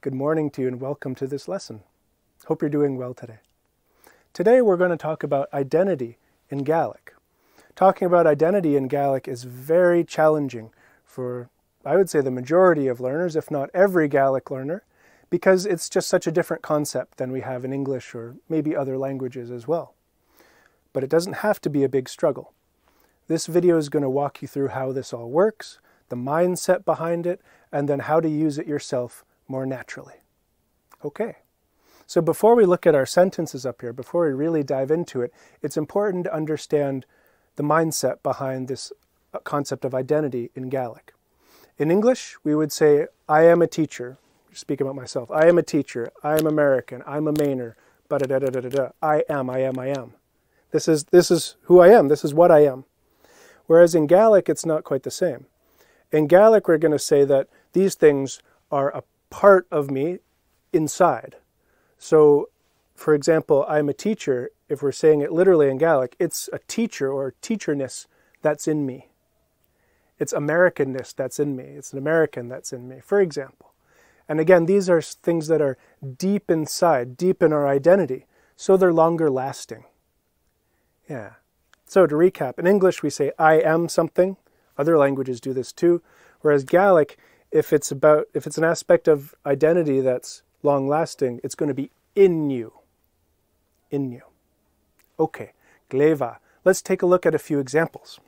Good morning to you and welcome to this lesson. Hope you're doing well today. Today we're going to talk about identity in Gaelic. Talking about identity in Gaelic is very challenging for, I would say, the majority of learners, if not every Gaelic learner, because it's just such a different concept than we have in English or maybe other languages as well. But it doesn't have to be a big struggle. This video is going to walk you through how this all works, the mindset behind it, and then how to use it yourself more naturally. Okay, so before we look at our sentences up here, before we really dive into it, it's important to understand the mindset behind this uh, concept of identity in Gaelic. In English, we would say, I am a teacher. Speak about myself. I am a teacher. I am American. I'm a Mainer. I am, I am, I am. This is, this is who I am. This is what I am. Whereas in Gaelic, it's not quite the same. In Gaelic, we're going to say that these things are a part of me inside. So, for example, I'm a teacher. If we're saying it literally in Gaelic, it's a teacher or teacherness that's in me. It's Americanness that's in me. It's an American that's in me, for example. And again, these are things that are deep inside, deep in our identity, so they're longer lasting. Yeah. So to recap, in English we say I am something. Other languages do this too. Whereas Gaelic, if it's about if it's an aspect of identity that's long lasting, it's going to be in you. In you. Okay, gleva. Let's take a look at a few examples.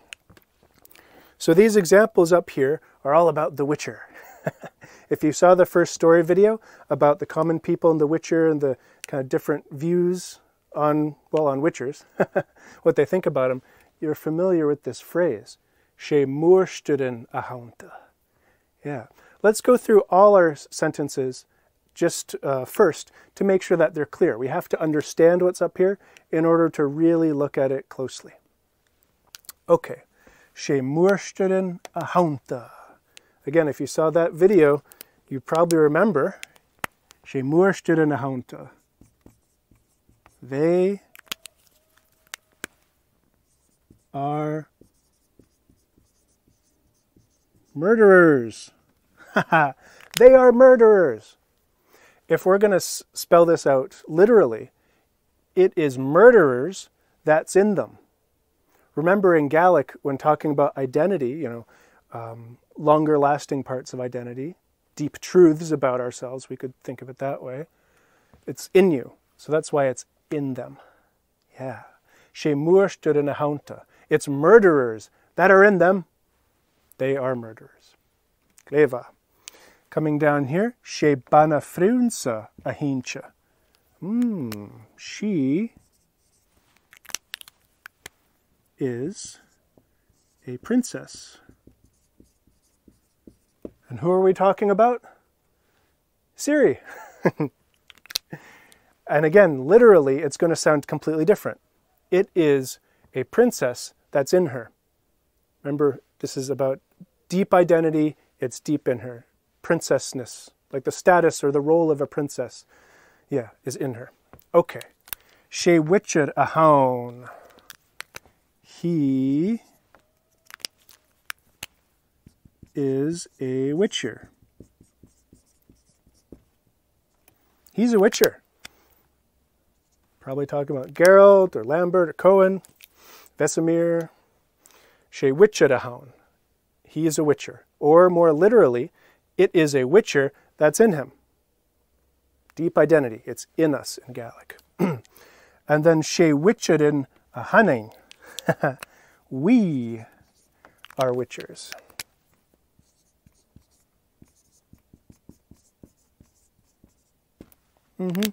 So these examples up here are all about The Witcher. if you saw the first story video about the common people in The Witcher and the kind of different views on, well, on witchers, what they think about them, you're familiar with this phrase, she moorstuden a haunta. Yeah. Let's go through all our sentences just uh, first to make sure that they're clear. We have to understand what's up here in order to really look at it closely. Okay. She moorstuden a haunta. Again, if you saw that video, you probably remember she moorstuden a haunta. They are murderers. they are murderers. If we're going to spell this out literally, it is murderers that's in them. Remember in Gaelic, when talking about identity, you know, um, longer lasting parts of identity, deep truths about ourselves, we could think of it that way. It's in you. So that's why it's in them. Yeah. She stood in a haunta. It's murderers that are in them. They are murderers. Greva. Coming down here, she bana frunsa a hincha. Hmm, she is a princess. And who are we talking about? Ciri. And again, literally, it's going to sound completely different. It is a princess that's in her. Remember, this is about deep identity, it's deep in her. Princessness, like the status or the role of a princess, yeah, is in her. Okay. She witcher a hound. He is a witcher. He's a witcher. Probably talking about Geralt or Lambert or Cohen, Vesemir, Witchadahown. He is a witcher. Or more literally, it is a witcher that's in him. Deep identity. It's in us in Gaelic. and then She Witchadin a Hanning. we are witchers. Mm-hmm.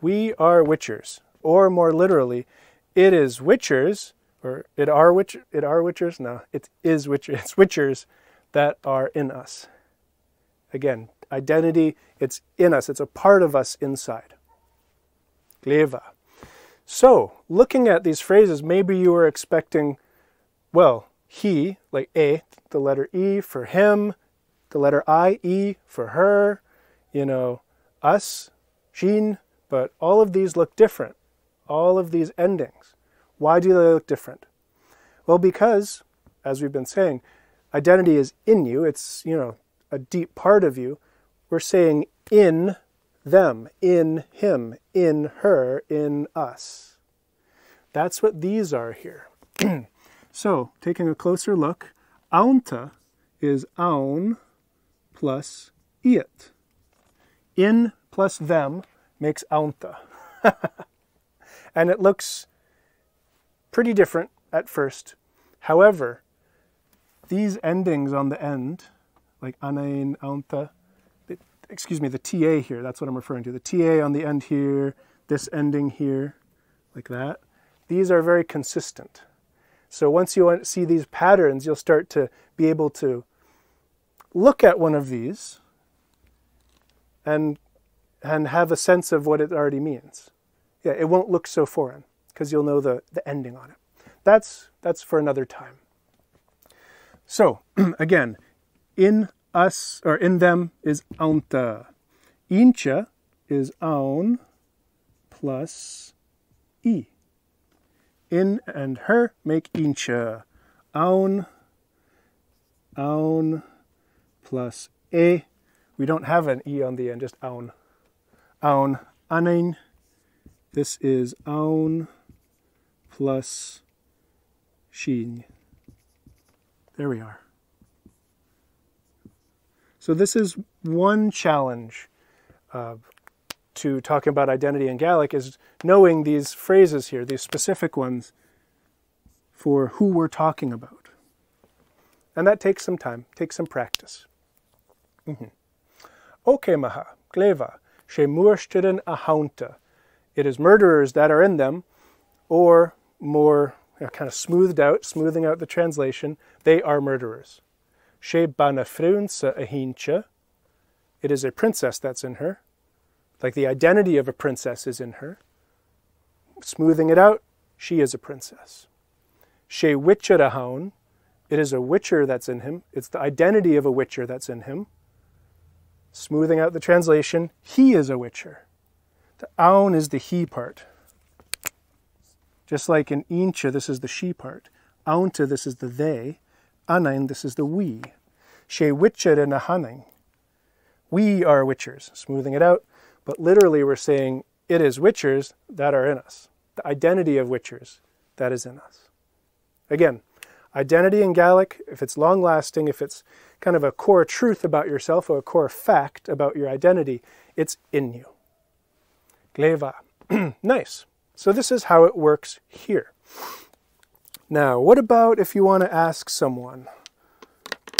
We are witchers, or more literally, it is witchers, or it are witch, it are witchers. No, it is witchers. It's witchers that are in us. Again, identity. It's in us. It's a part of us inside. Gleva. So, looking at these phrases, maybe you were expecting, well, he, like a, the letter e for him, the letter i, e for her, you know, us, sheen, but all of these look different, all of these endings. Why do they look different? Well, because, as we've been saying, identity is in you, it's, you know, a deep part of you. We're saying in them, in him, in her, in us. That's what these are here. so, taking a closer look, aunta is aun plus it. In plus them makes aunta. and it looks pretty different at first. However, these endings on the end, like anain, aunta, excuse me, the TA here, that's what I'm referring to. The TA on the end here, this ending here, like that. These are very consistent. So once you see these patterns, you'll start to be able to look at one of these and, and have a sense of what it already means. Yeah, it won't look so foreign because you'll know the, the ending on it. That's, that's for another time. So, again, in us, or in them, is aunta. Incha is aun plus e. In and her make incha. Aun, aun plus e. We don't have an e on the end, just aun. Aun, anain. This is aun plus shin. There we are. So this is one challenge uh, to talking about identity in Gaelic is knowing these phrases here, these specific ones for who we're talking about. And that takes some time, takes some practice. Mm-hmm. Okay, maha, gleva, she murstiden a haunta. It is murderers that are in them, or more you know, kind of smoothed out, smoothing out the translation, they are murderers. She banafrunsa ahincha. It is a princess that's in her. Like the identity of a princess is in her. Smoothing it out, she is a princess. She witcher witcherahaun. It is a witcher that's in him. It's the identity of a witcher that's in him. Smoothing out the translation, he is a witcher. The aun is the he part. Just like in incha, this is the she part. Aunta, this is the they. Anain, this is the we. She witcher in a hanning. We are witchers, smoothing it out. But literally, we're saying it is witchers that are in us. The identity of witchers that is in us. Again, identity in Gaelic, if it's long lasting, if it's kind of a core truth about yourself or a core fact about your identity, it's in you. Gleva. nice. So this is how it works here. Now, what about if you want to ask someone,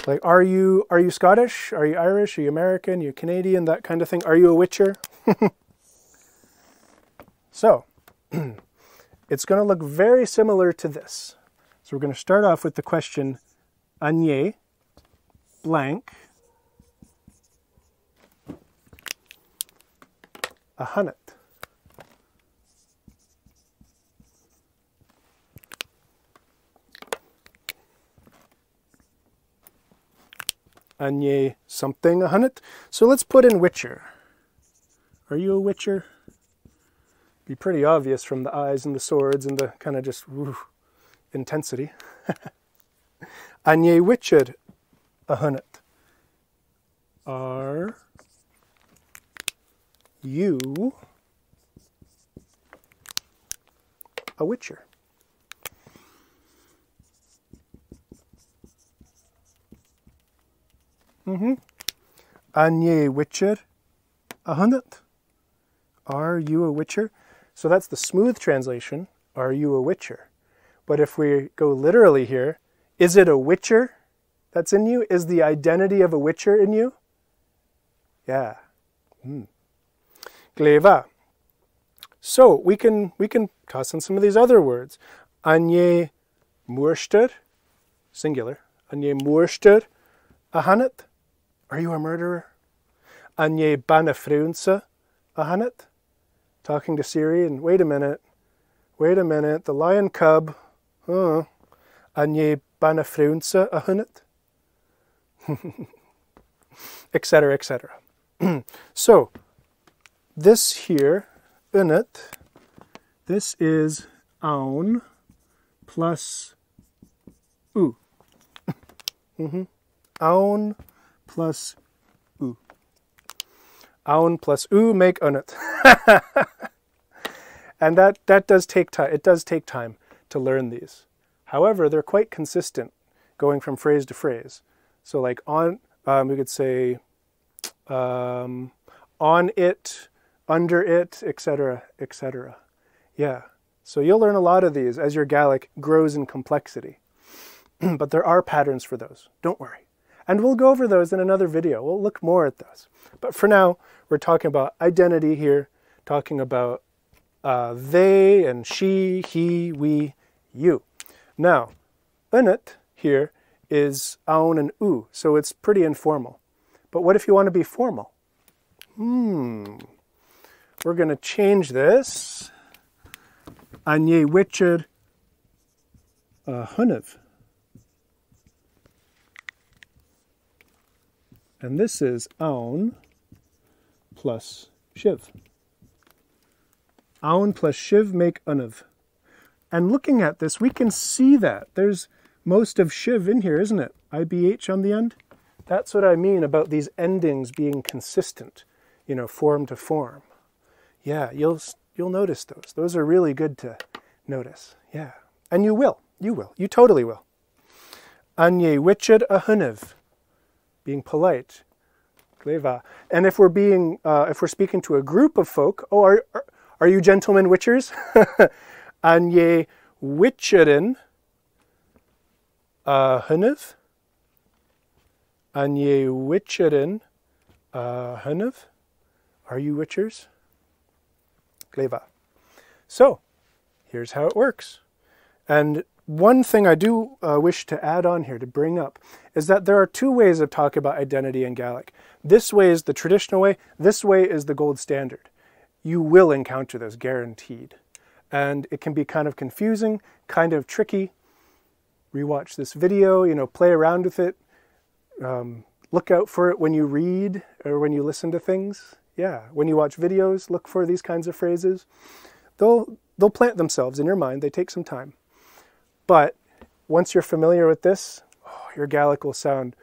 like, are you are you Scottish? Are you Irish? Are you American? Are you Canadian? That kind of thing. Are you a witcher? so, it's going to look very similar to this. So we're going to start off with the question, Anye, blank, a hunnet. Anye something a hunnet. So let's put in Witcher. Are you a Witcher? Be pretty obvious from the eyes and the swords and the kind of just woo, intensity. Anye Witcher a hunnet. Are you a Witcher? Mm-hmm. Anye Witcher a hunnet. Are you a witcher? So that's the smooth translation. Are you a witcher? But if we go literally here, is it a witcher that's in you? Is the identity of a witcher in you? Yeah. Mm. Gleva. So we can we can toss in some of these other words. Anye murster, singular. Anye murster a hannet. Are you a murderer? Anye banafrunsa a hannet. Talking to Ciri and wait a minute. Wait a minute. The lion cub. Huh. Anye banafrunsa a hannet. Etc. Etc. so this here, unit, this is aun plus u. Mm-hmm. Aun plus u. Aun plus u make unit. and that, that does take time. It does take time to learn these. However, they're quite consistent going from phrase to phrase. So like on, um, we could say um, on it, under it, etc., etc. Yeah. So you'll learn a lot of these as your Gaelic grows in complexity. but there are patterns for those. Don't worry. And we'll go over those in another video. We'll look more at those. But for now, we're talking about identity here, talking about uh, they and she, he, we, you. Now, unit here is aun and u, so it's pretty informal. But what if you want to be formal? Hmm. We're going to change this. Anye Witcher Hunev. And this is aun plus shiv. Aun plus shiv make unav. And looking at this, we can see that. There's most of shiv in here, isn't it? IBH on the end? That's what I mean about these endings being consistent, you know, form to form. Yeah, you'll, you'll notice those. Those are really good to notice. Yeah. And you will. You will. You totally will. Anye wiched a hunev. Being polite. Gleva. And if we're being, uh, if we're speaking to a group of folk, oh, are, are, are you gentlemen witchers? Anye witcherin a hunev. Anye witcherin a hunev. Are you witchers? Gleva. So, here's how it works. And one thing I do uh, wish to add on here to bring up is that there are two ways of talking about identity in Gaelic. This way is the traditional way, this way is the gold standard. You will encounter this, guaranteed. And it can be kind of confusing, kind of tricky. Rewatch this video, you know, play around with it. Um, look out for it when you read or when you listen to things. Yeah, when you watch videos, look for these kinds of phrases. They'll, they'll plant themselves in your mind. They take some time. But once you're familiar with this, oh, your Gaelic will sound,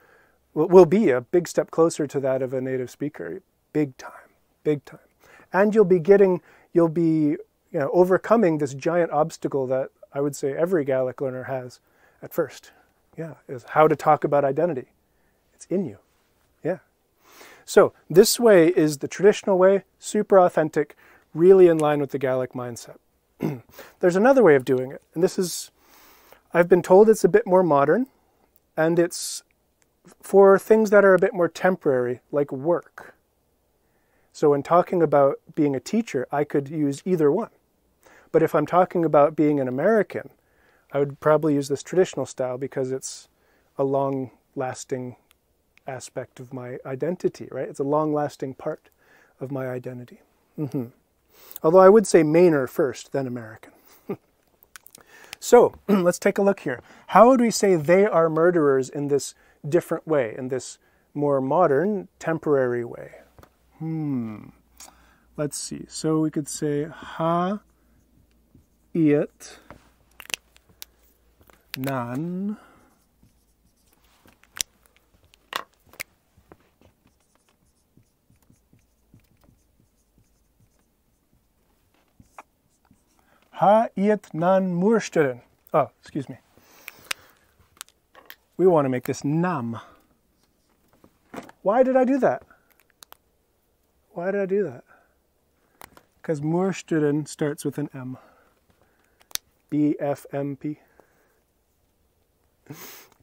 will, will be a big step closer to that of a native speaker. Big time, big time. And you'll be getting, you'll be you know, overcoming this giant obstacle that I would say every Gaelic learner has at first. Yeah, is how to talk about identity. It's in you. Yeah. So this way is the traditional way, super authentic, really in line with the Gaelic mindset. There's another way of doing it, and this is I've been told it's a bit more modern and it's for things that are a bit more temporary, like work. So, when talking about being a teacher, I could use either one. But if I'm talking about being an American, I would probably use this traditional style because it's a long lasting aspect of my identity, right? It's a long lasting part of my identity. Mm-hmm. Although I would say Mainer first, then American. So let's take a look here. How would we say they are murderers in this different way, in this more modern, temporary way? Hmm. Let's see. So we could say ha it nan Ha iet nan moersteren. Oh, ah, excuse me. We want to make this nam. Why did I do that? Why did I do that? Because moersteren starts with an M. B F M P.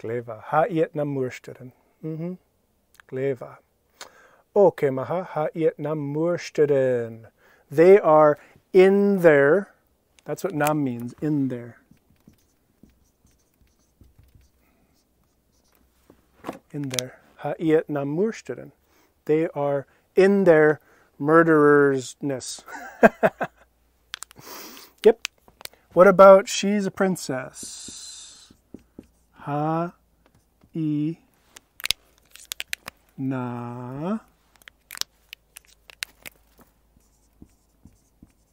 Gleva. Ha iet nam moersteren. Mm-hmm. Gleva. Okay, maha ha iet nam moersteren. They are in there that's what nam means, in there. In there. Ha'iyat nam mursteren. They are in their murderersness. yep. What about she's a princess? Ha i na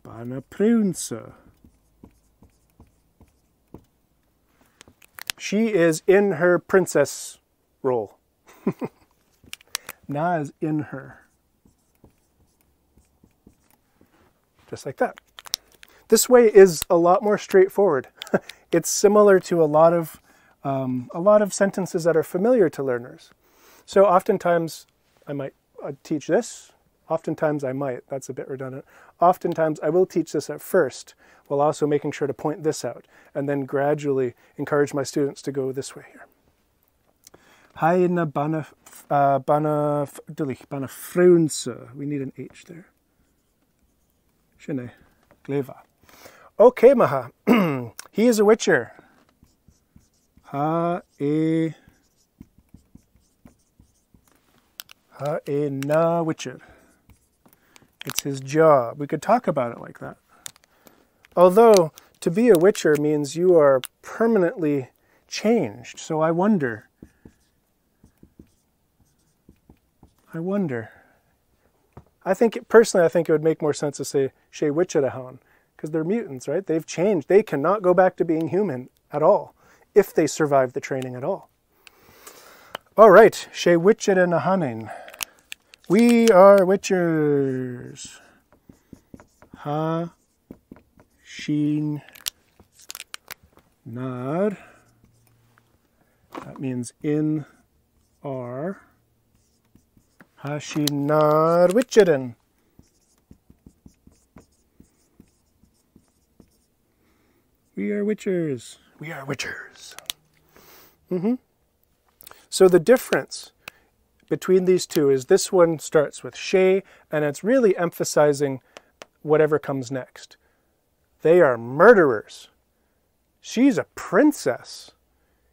bana prince. She is in her princess role. Na is in her. Just like that. This way is a lot more straightforward. it's similar to a lot of um, a lot of sentences that are familiar to learners. So oftentimes I might uh, teach this. Oftentimes I might. That's a bit redundant. Oftentimes I will teach this at first, while also making sure to point this out, and then gradually encourage my students to go this way here. Haina bana uh, bana frunse. We need an H there. Shine gleva. Okay, Maha. he is a witcher. Ha e ha e na witcher. It's his job. We could talk about it like that. Although to be a witcher means you are permanently changed. So I wonder. I wonder. I think personally, I think it would make more sense to say She Wichitahan because they're mutants, right? They've changed. They cannot go back to being human at all if they survive the training at all. All right, She Wichitahanin. We are witchers. Ha Shin Nad. That means in R. Hashinar Witcherin. We are witchers. We are witchers. Mm-hmm. So the difference between these two is this one starts with she, and it's really emphasizing whatever comes next. They are murderers. She's a princess.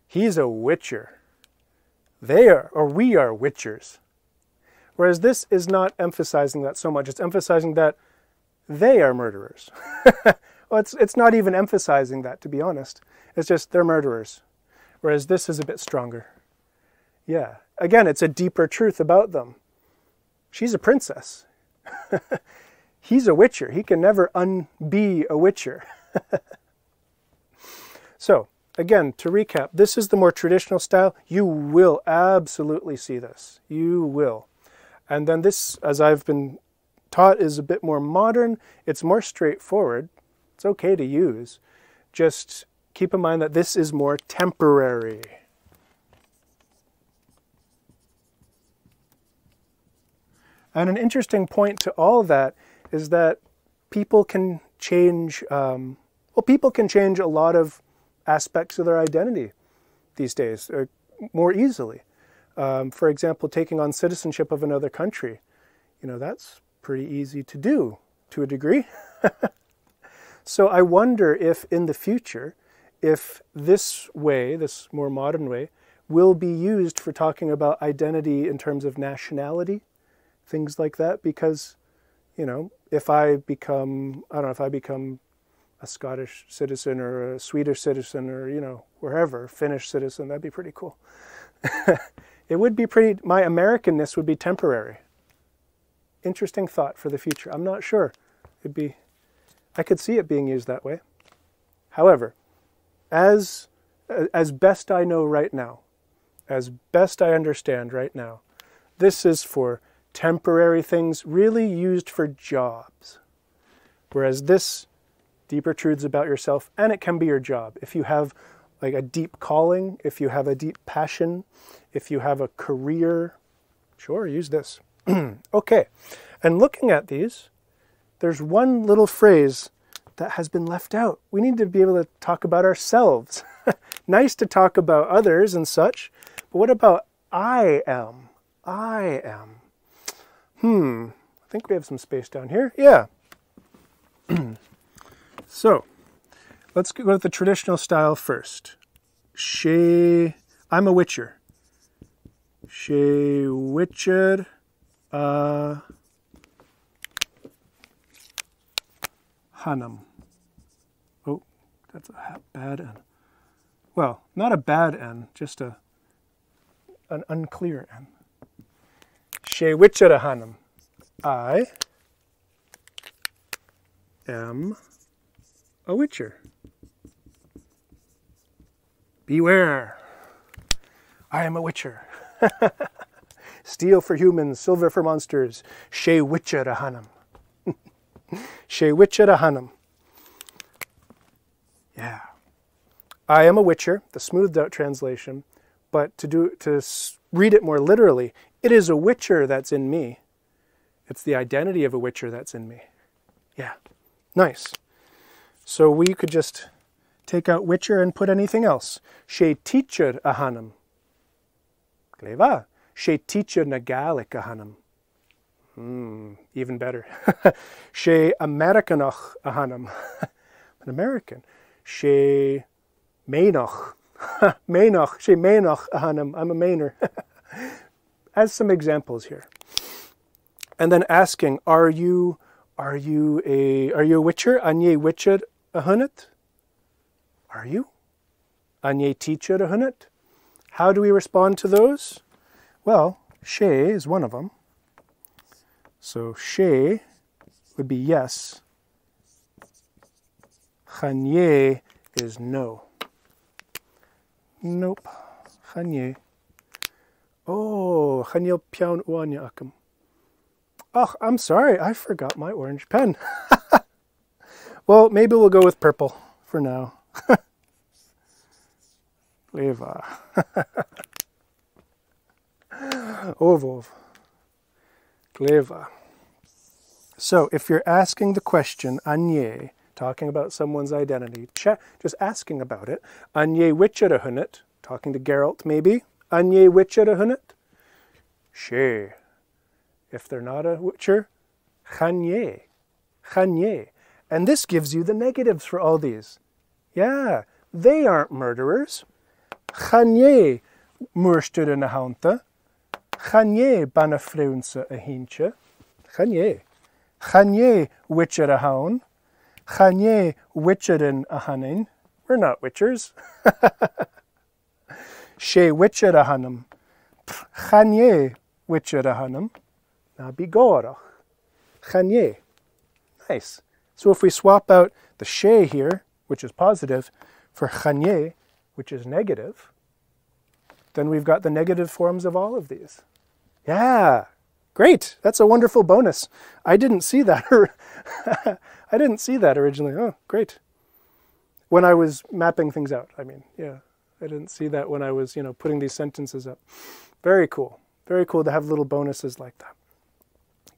He's a witcher. They are, or we are witchers. Whereas this is not emphasizing that so much. It's emphasizing that they are murderers. well, it's, it's not even emphasizing that, to be honest. It's just they're murderers. Whereas this is a bit stronger. Yeah. Again, it's a deeper truth about them. She's a princess. He's a witcher. He can never unbe a witcher. so, again, to recap, this is the more traditional style. You will absolutely see this. You will. And then this, as I've been taught, is a bit more modern. It's more straightforward. It's okay to use. Just keep in mind that this is more temporary. And an interesting point to all that is that people can change, um, well, people can change a lot of aspects of their identity these days uh, more easily. Um, for example, taking on citizenship of another country. You know, that's pretty easy to do to a degree. so I wonder if in the future, if this way, this more modern way, will be used for talking about identity in terms of nationality, things like that, because, you know, if I become, I don't know, if I become a Scottish citizen or a Swedish citizen or, you know, wherever, Finnish citizen, that'd be pretty cool. it would be pretty, my Americanness would be temporary. Interesting thought for the future. I'm not sure. It'd be, I could see it being used that way. However, as, as best I know right now, as best I understand right now, this is for temporary things really used for jobs. Whereas this, deeper truths about yourself, and it can be your job. If you have like a deep calling, if you have a deep passion, if you have a career, sure, use this. okay, and looking at these, there's one little phrase that has been left out. We need to be able to talk about ourselves. nice to talk about others and such, but what about I am? I am. Hmm, I think we have some space down here. Yeah. so, let's go with the traditional style first. She, I'm a witcher. She witcher, uh, Hanam. Oh, that's a bad N. Well, not a bad N, just a an unclear N. She witcher Hanam. I am a witcher. Beware, I am a witcher. Steel for humans, silver for monsters. She she witcher a hanam. Yeah. I am a witcher, the smoothed out translation, but to do to read it more literally, it is a witcher that's in me. It's the identity of a witcher that's in me. Yeah. Nice. So we could just take out witcher and put anything else. She teacher a hanam. Gleva. She teacher nagalik a Hmm, even better. she Americanach a hanam. An American. She Mainoch. Mainoch. She Mainoch a hanam. I'm a Mainer. As some examples here. And then asking, are you are you a are you a witcher? Anye witcher a hunnet? Are you? Anye teacher a hunnet? How do we respond to those? Well, she is one of them. So she would be yes. Chanye is no. Nope. Chanye. Oh, piaun uanya. Oh, I'm sorry, I forgot my orange pen. well, maybe we'll go with purple for now. Leva. Ovov. Gleva. So if you're asking the question, anye, talking about someone's identity, just asking about it, anye witcherahunit, talking to Geralt maybe, anye witcherahunit, she. If they're not a witcher, chanye, chanye. And this gives you the negatives for all these. Yeah, they aren't murderers. Chanye moerstude na haunta. Chanye banna freunse a hintje. Chanye. Chanye witcher a hound. Chanye witcherin a hannin. We're not witchers. she witcher a hannum. Chanye witcher. Na bigorach. Chanye. Nice. So if we swap out the she here, which is positive, for chanye, which is negative, then we've got the negative forms of all of these. Yeah, great. That's a wonderful bonus. I didn't see that. I didn't see that originally. Oh, great. When I was mapping things out, I mean, yeah, I didn't see that when I was, you know, putting these sentences up. Very cool. Very cool to have little bonuses like that.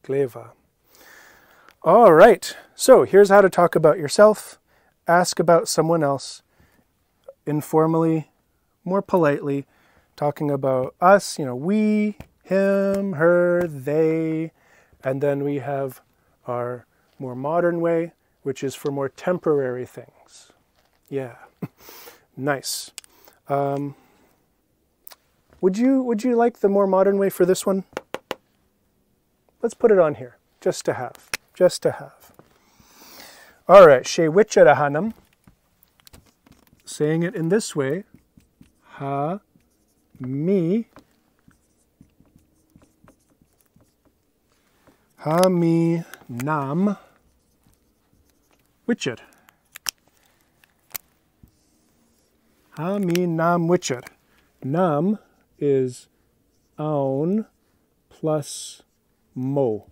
Gleva. All right. So here's how to talk about yourself. Ask about someone else informally, more politely, talking about us, you know, we, him, her, they, and then we have our more modern way, which is for more temporary things. Yeah, nice. Um, would you would you like the more modern way for this one? Let's put it on here, just to have, just to have. All right, she hanam saying it in this way, ha, mi, ha, mi, nam, witcher. Ha, mi, nam, witcher. Nam is own plus mo.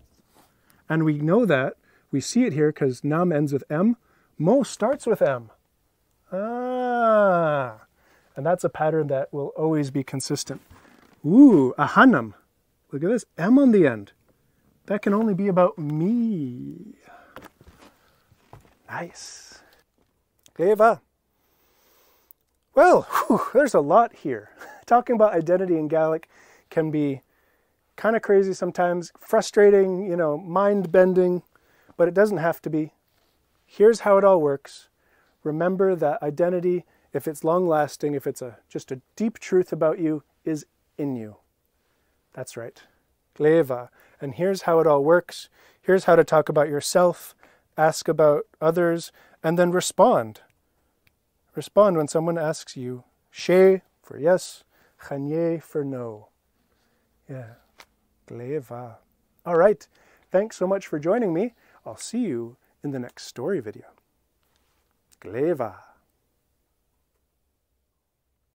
And we know that, we see it here because nam ends with m, mo starts with m. Ah, and that's a pattern that will always be consistent. Ooh, a hanam. Look at this, M on the end. That can only be about me. Nice. Eva. Well, whew, there's a lot here. Talking about identity in Gaelic can be kind of crazy sometimes, frustrating, you know, mind bending, but it doesn't have to be. Here's how it all works remember that identity, if it's long lasting, if it's a, just a deep truth about you, is in you. That's right. Gleva. And here's how it all works. Here's how to talk about yourself, ask about others, and then respond. Respond when someone asks you, she for yes, chanye for no. Yeah. Gleva. All right. Thanks so much for joining me. I'll see you in the next story video. Gleva.